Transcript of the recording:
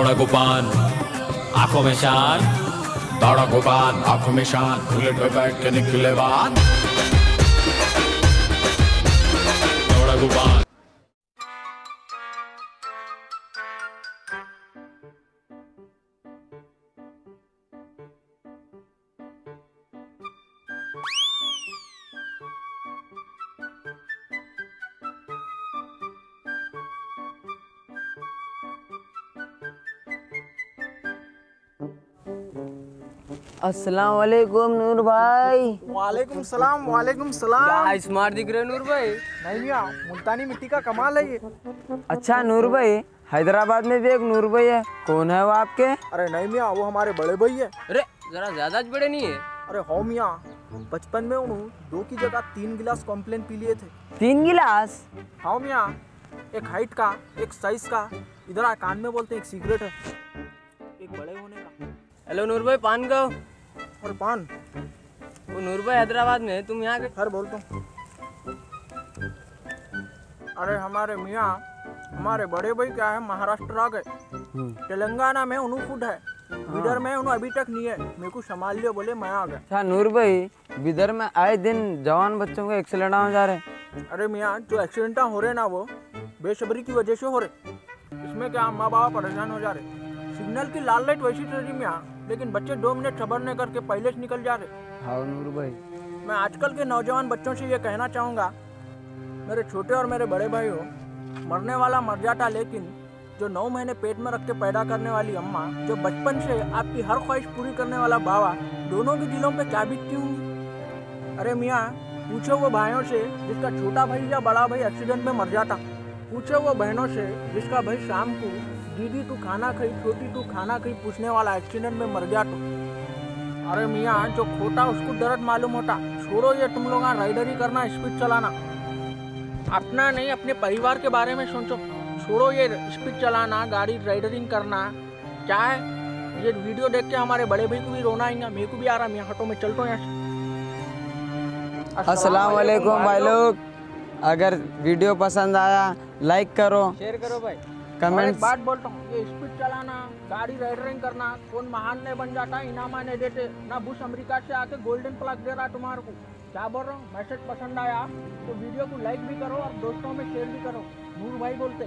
गुपान आँखों में शान दौड़ा गोपान आँखों में शान। बुलेट पे बैठ के निकले बात दौड़ा गुपान अस्सलाम वालेकुम नूर भाई। वालेकुम सलाम वालेकुम सलाम। क्या स्मार्ट दिख रहे नूर भाई? नहीं मियाँ मुल्तानी मिट्टी का कमाल है ये। अच्छा नूर भाई हैदराबाद में भी एक नूर भाई है। कौन है वो आपके? अरे नहीं मियाँ वो हमारे बड़े भाई है। अरे जरा ज़्यादा बड़े नहीं है। अरे हो मियाँ बचपन में उन्होंने दो की जगह तीन गिलास कॉम्प्लेन पी लिए थे। तीन गिलास? हाँ मियाँ एक हाइट का एक साइज़ का। इधर कान में बोलते हैं एक सिगरेट है। एक बड़े होने का। हेलो नूर भाई पान का और पान। वो नूर भाई हैदराबाद में है तुम यहाँ के हर बोलता हूँ अरे हमारे मियाँ हमारे बड़े भाई क्या है? महाराष्ट्र आ गए। तेलंगाना में उन्हों फ़ूड है। इधर में उन्होंने अभी तक नहीं है। मेरे को संभाल लियो बोले मैं आ गया। अच्छा नूर भाई बिदर में आए दिन जवान बच्चों को एक्सीडेंट हो जा रहे अरे मियाँ जो एक्सीडेंट हो रहे ना वो बेसब्री की वजह से हो रहे। इसमें क्या माँ बाप परेशान हो जा रहे? सिग्नल की लाल लाइट वैसी मियाँ। लेकिन बच्चे दो मिनट सबर नहीं करके पहले से निकल जा रहे हाँ नूर भाई। मैं आजकल के नौजवान बच्चों से ये कहना चाहूँगा मेरे छोटे और मेरे बड़े भाई हो मरने वाला मर जाता लेकिन जो नौ महीने पेट में रख के पैदा करने वाली अम्मा जो बचपन से आपकी हर ख्वाहिश पूरी करने वाला बाबा दोनों के दिलों पे क्या बीतती होंगी? अरे मियाँ पूछो वो भाइयों से जिसका छोटा भाई या बड़ा भाई एक्सीडेंट में मर जाता। पूछो वो बहनों से जिसका भाई शाम को दीदी तू खाना खाई छोटी तू खाना खाई पूछने वाला एक्सीडेंट में मर गया तो। अरे मियाँ जो खोटा उसको दर्द मालूम होता। छोड़ो ये तुम लोग राइडरी करना स्पीड चलाना। अपना नहीं अपने परिवार के बारे में सोचो। छोड़ो ये स्पीड चलाना गाड़ी राइडरिंग करना। क्या है? ये वीडियो देख के हमारे बड़े भाई को भी रोना आएगा मेरे को भी आ रहा मैं हटो में चलता हूँ यहाँ से। अस्सलाम भाई लोग। अगर वीडियो पसंद आया लाइक करो। शेयर करो भाई। कमेंट बात बोलता हूँ ये स्पीड चलाना गाड़ी राइडरिंग करना कौन महान नहीं बन जाता इनामा नहीं देते। ना बुश अमेरिका से आके गोल्डन प्लग दे रहा तुम्हारे को। क्या बोल रहा हूँ? मैसेज पसंद आया तो वीडियो को लाइक भी करो और दोस्तों में शेयर भी करो। नूर भाई बोलते